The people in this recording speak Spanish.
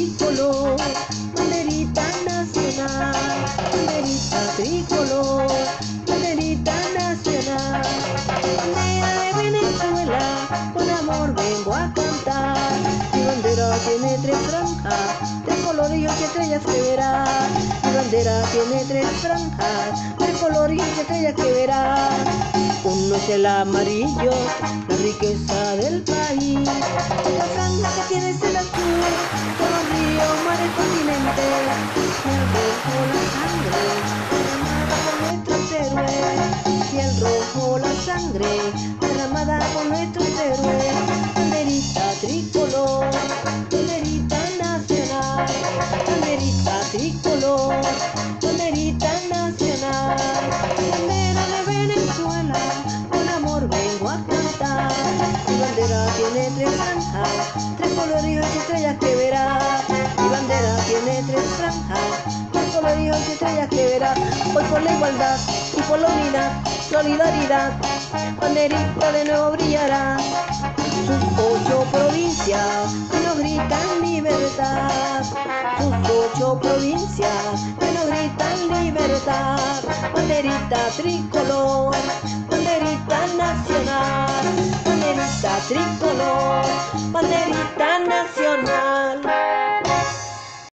tricolor, banderita nacional, banderita tricolor, banderita nacional, bandera de Venezuela, con amor vengo a cantar, mi bandera tiene tres franjas, tres colores y ocho estrellas que verás, mi bandera tiene tres franjas, tres colores y ocho estrellas que verás, uno es el amarillo, la riqueza del país, otra franja que tiene el azul, la sangre, derramada por nuestros héroes. Y el rojo, la sangre, derramada por nuestros héroes. Banderita tricolor, banderita nacional, banderita tricolor, banderita nacional, bandera de Venezuela, con amor vengo a cantar. Mi bandera tiene tres franjas, tres colores y estrellas que verás. Mi bandera tiene tres franjas, por la igualdad y por la unidad, solidaridad, banderita de nuevo brillará sus ocho provincias que nos gritan libertad. Sus ocho provincias que nos gritan libertad. Banderita tricolor, banderita nacional, banderita tricolor, banderita nacional.